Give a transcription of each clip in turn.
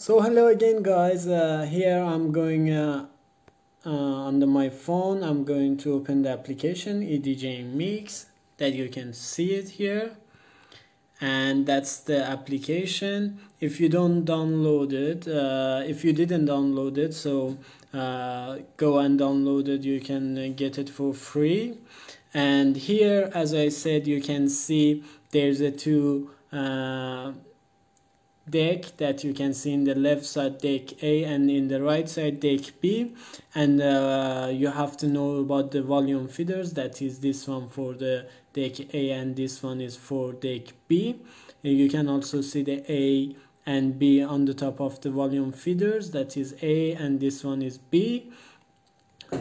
So hello again guys, uh, here I'm going uh, uh, under my phone, I'm going to open the application edjing Mix that you can see it here. And that's the application. If you don't download it uh, if you didn't download it so uh, go and download it. You can get it for free. And here as I said you can see there's a two uh, deck that you can see in the left side deck A and in the right side deck B. And uh, you have to know about the volume feeders. That is this one for the deck A and this one is for deck B. You can also see the A and B on the top of the volume feeders. That is A and this one is B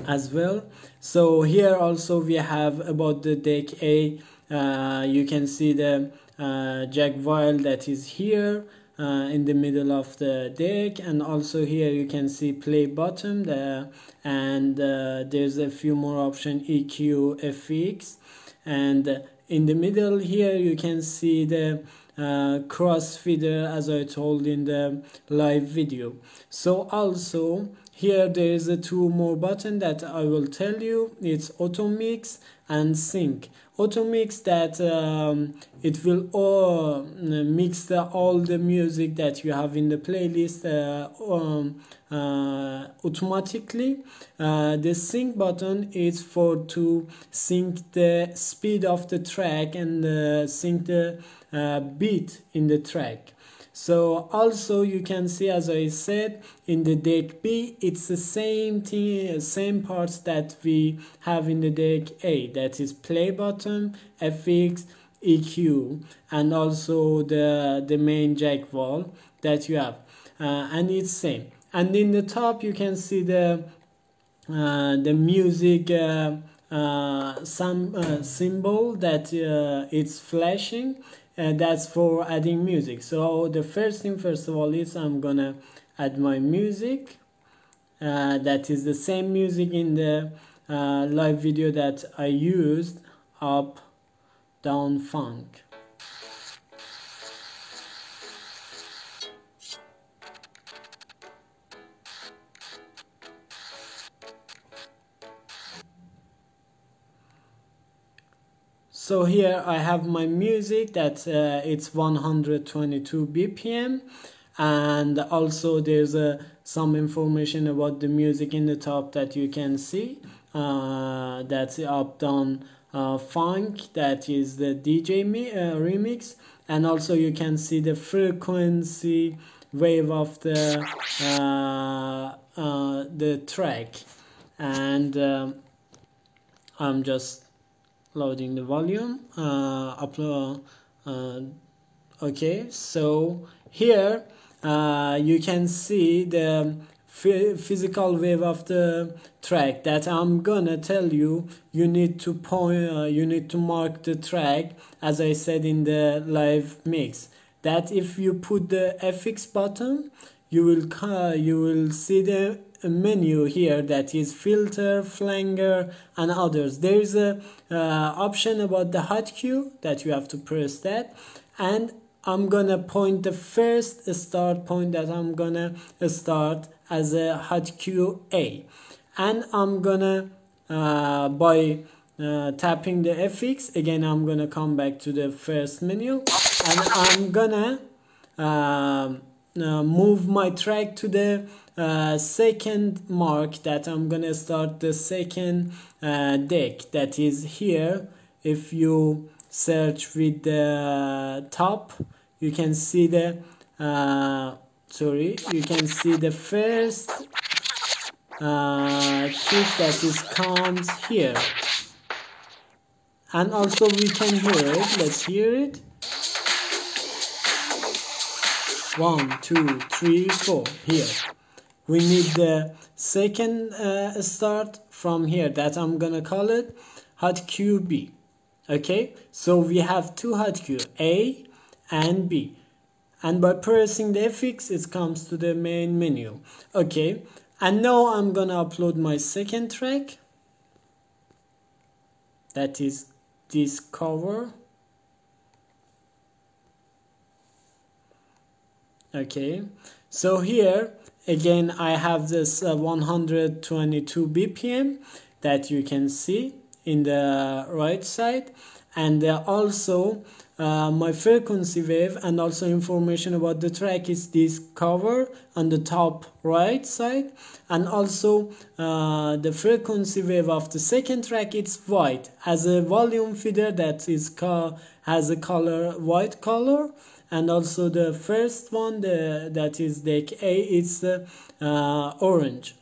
as well. So here also we have about the deck A. Uh, you can see the uh, jog wheel that is here uh, in the middle of the deck and also here you can see play bottom there and uh, there's a few more option EQ FX and in the middle here you can see the uh, as I told in the live video. So also here there is a two more button that I will tell you. It's auto mix and sync. Auto mix that um, it will all uh, mix the, all the music that you have in the playlist uh, um, uh, automatically. Uh, the sync button is for to sync the speed of the track and uh, sync the uh, beat in the track so also you can see as I said in the deck B it's the same thing same parts that we have in the deck A. That is play button FX EQ and also the the main jog wheel that you have. Uh, and it's same. And in the top you can see the uh, the music uh, uh some uh, symbol that uh, it's flashing and that's for adding music. So the first thing first of all is I'm gonna add my music uh, that is the same music in the uh, live video that I used up down funk so here I have my music that uh, it's 122 bpm and also there's uh, some information about the music in the top that you can see uh, that's Uptown uh, funk that is the DJ uh, remix. And also you can see the frequency wave of the uh, the track. And um, I'm just loading the volume uh, upload uh, okay so here uh, you can see the physical wave of the track that I'm gonna tell you. You need to point uh, you need to mark the track as I said in the live mix. That if you put the FX button you will you will see the menu here that is filter flanger and others. There is a uh, option about the hot cue that you have to press that. And I'm gonna point the first start point that I'm gonna start as a hot cue A. And I'm gonna uh, by uh, tapping the FX again I'm gonna come back to the first menu. And I'm gonna um, uh, move my track to the uh, second mark that I'm gonna start the second uh, deck that is here. If you search with the top you can see the uh, sorry you can see the first uh, that is comes here. And also we can hear it. Let's hear it one two three four here. We need the second uh, start from here that I'm gonna call it hot cue B. Okay? So we have two hot cue A and B. And by pressing the FX it comes to the main menu. Okay? And now I'm gonna upload my second track. That is this cover okay. So here again I have this uh, 122 BPM that you can see in the right side. And uh, also uh, my frequency wave and also information about the track is this cover on the top right side. And also uh, the frequency wave of the second track it's white. As a volume feeder that is has a color white color and also the first one the that is deck A it's uh, orange.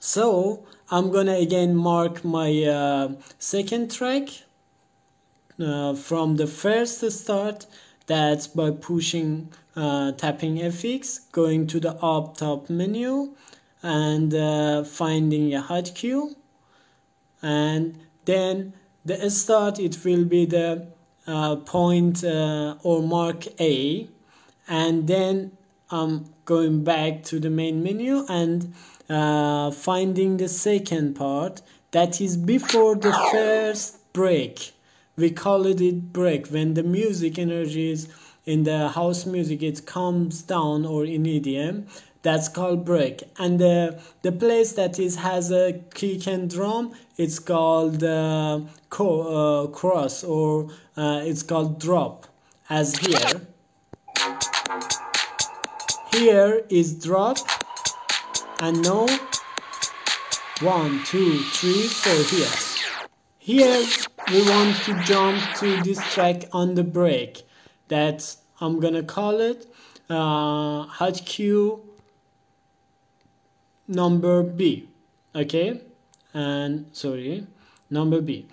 So I'm gonna again mark my uh, second track uh, from the first start. That's by pushing uh, tapping FX going to the up top menu and uh, finding a hot cue. And then the start it will be the point, uh, or mark A and then I'm going back to the main menu and uh, finding the second part. That is before the first break. We call it it break. When the music energy is in the house music it comes down or in EDM that's called break and the the place that is has a kick and drum it's called uh, co- uh, cross or uh, it's called drop as here. Here is drop. And now one two three four here. Here we want to jump to this track on the break. That I'm gonna call it uh, hot number B okay? And sorry number B.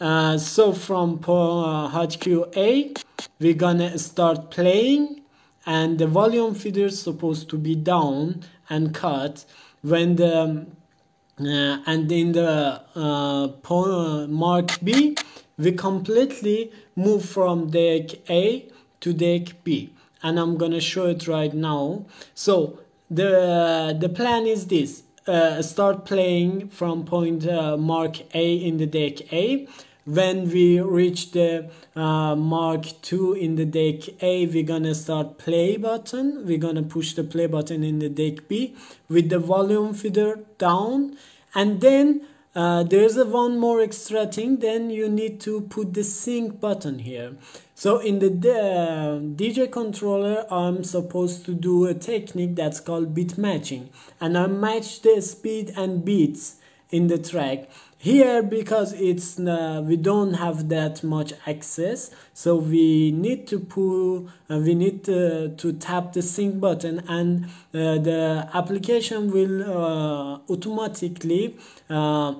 Uh, so from uh, hot A we're gonna start playing and the volume feeder is supposed to be down and cut when the uh, and in the uh, mark B we completely move from deck A to deck B. And I'm gonna show it right now. So the the plan is this. Uh, start playing from point uh, mark A in the deck A. When we reach the uh, mark 2 in the deck A we're gonna start play button. We're gonna push the play button in the deck B with the volume feeder down. And then uh, there's a one more extra thing then you need to put the sync button here. So in the uh, DJ controller I'm supposed to do a technique that's called beat matching. And I match the speed and beats in the track. Here because it's uh, we don't have that much access so we need to pull uh, we need to, tap the sync button and uh, the application will uh, automatically uh,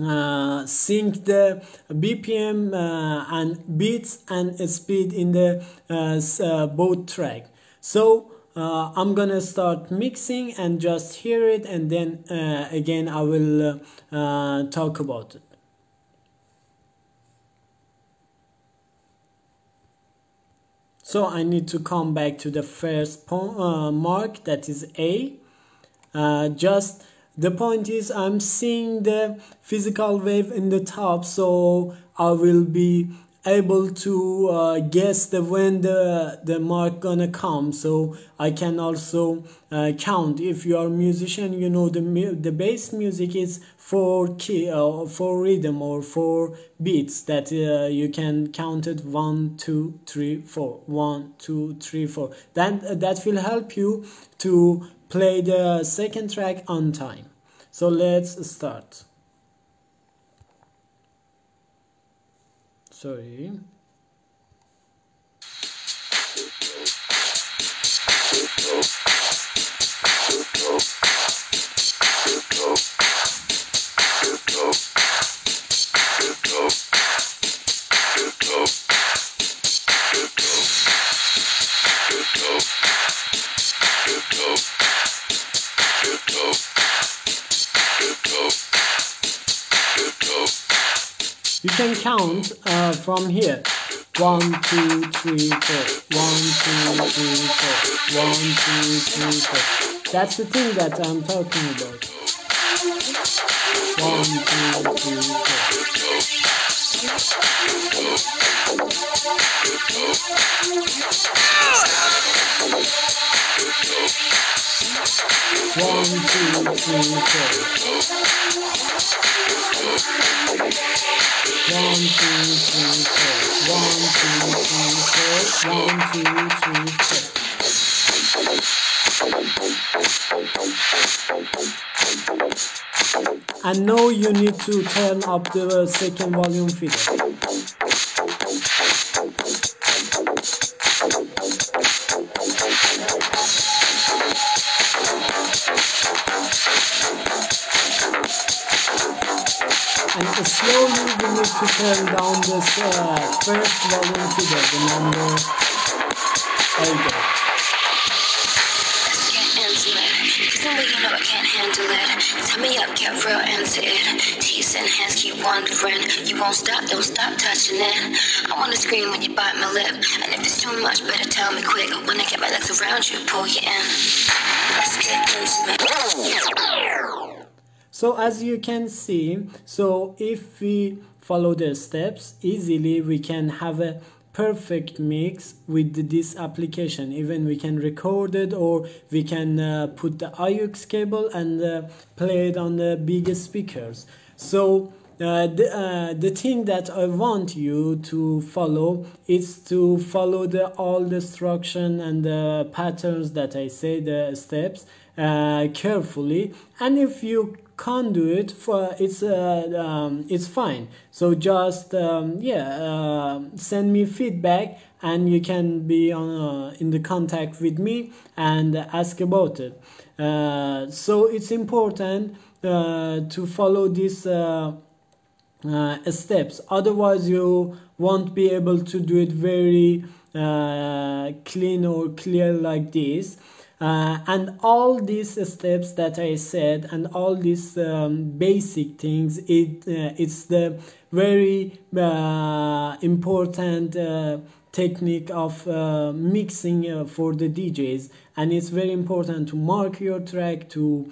uh, sync the BPM and beats and speed in the both track. So uh, I'm gonna start mixing and just hear it and then uh, again I will uh, talk about it. So I need to come back to the first uh, mark that is A. Uh, just the point is I'm seeing the physical wave in the top so I will be able to uh, guess the when the the mark gonna come. So i can also uh, count. If you are musician you know the the bass music is four key uh, four rhythm or four beats that uh, you can count it. One two three four. One two three four. That that will help you to play the second track on time. So let's start sorry. You can count from here. One, two, three, four. One, two, three, four. One, two, three, four. That's the thing that I'm talking about. One, two, three, four. One, two, three, four. One, two, three, four. One, two, three, four. One, two, three, four. You need to turn up the second volume feeder. First the number I can't. You won't stop, don't stop touching it. I wanna scream when you bite my lip. And if it's too much, better tell me quick. Get my legs around you, pull you in. Let's get intimate. So as you can see, so if we follow the steps easily, we can have a perfect mix with this application. Even we can record it or we can uh, put the aux cable and uh, play it on the biggest speakers. So uh, the, uh, the thing that I want you to follow is to follow the all the instruction and the patterns that I say the steps uh, carefully. And if you can't do it for it's uh, um, it's fine. So just um, yeah uh, send me feedback and you can be on uh, in the contact with me and ask about it. Uh, so it's important uh, to follow these uh, steps. Otherwise you won't be able to do it very clean or clear like this uh, and all these steps that I said and all these um, basic things it uh, it's the very uh, important uh, technique of uh, mixing uh, for the DJs and it's very important to mark your track to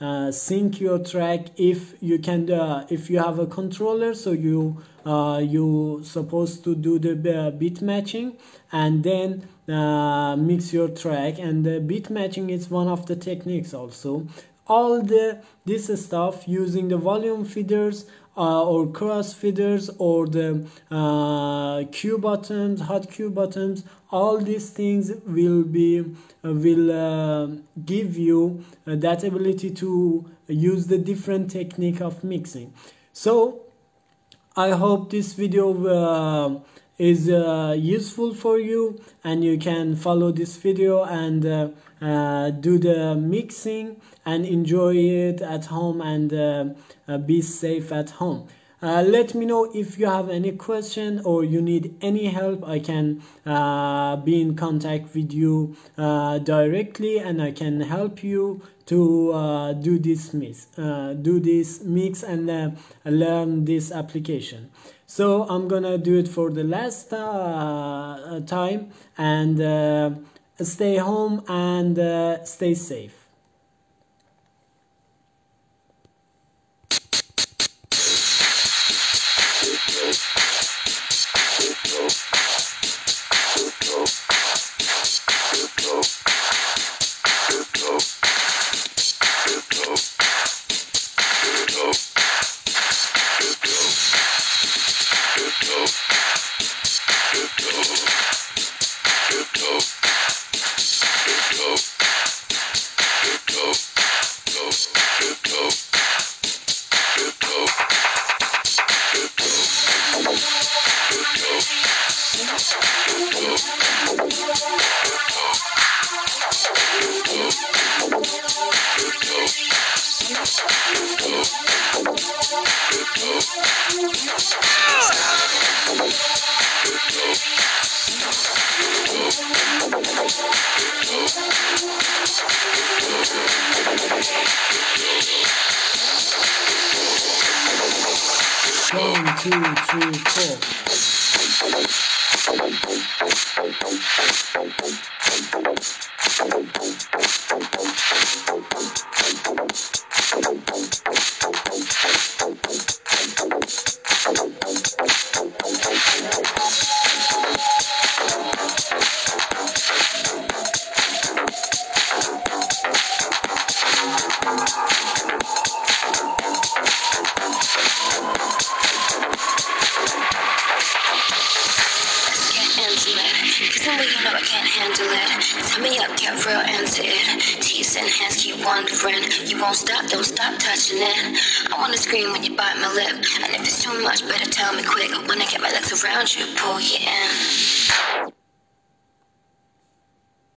uh, sync your track. If you can uh, if you have a controller so you uh, you supposed to do the beat matching. And then uh, mix your track and the beat matching is one of the techniques also. All the this stuff using the volume feeders uh, or cross feeders or the uh, buttons hot cue buttons all these things will be uh, will uh, give you uh, that ability to use the different technique of mixing. So i hope this video uh, is uh, useful for you and you can follow this video and uh, uh, do the mixing and enjoy it at home and uh, uh, be safe at home. Uh, let me know if you have any question or you need any help. I can be in contact with you directly and i can help you to do this mix do this mix and learn this application so i'm gonna do it for the last uh, uh, time and uh, stay home and stay safe two, three, four. Won't stop, don't stop touching it. I wanna scream when you bite my lip. And if it's too much, better tell me quick. When I get my legs around you, pull you in.